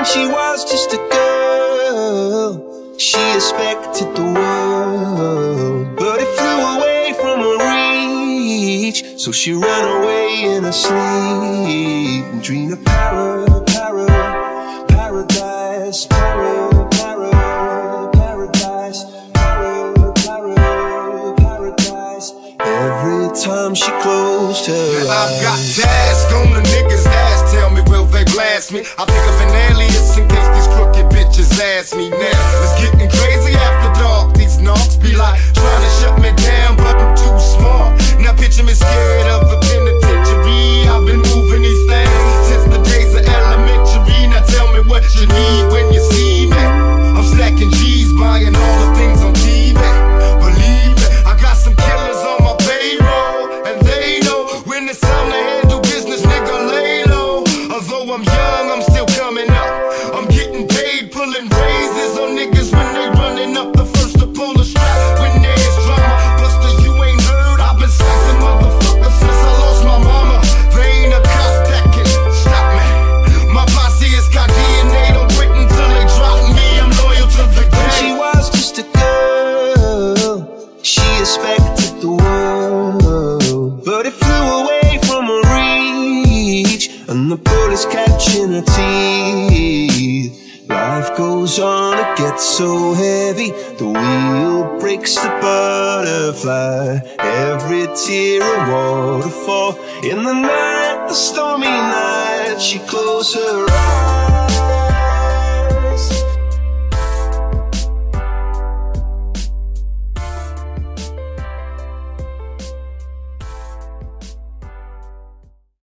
when she was just a girl, she expected the world, but it flew away from her reach. So she ran away in her sleep, and dreamed of para, para, paradise, para, para, paradise, para, para, paradise. Every time she closed her eyes, I've got dash on the niggas' ass. Tell me, will they blast me? I me catching her teeth. Life goes on, it gets so heavy. The wheel breaks the butterfly. Every tear a waterfall. In the night, the stormy night, she closed her eyes.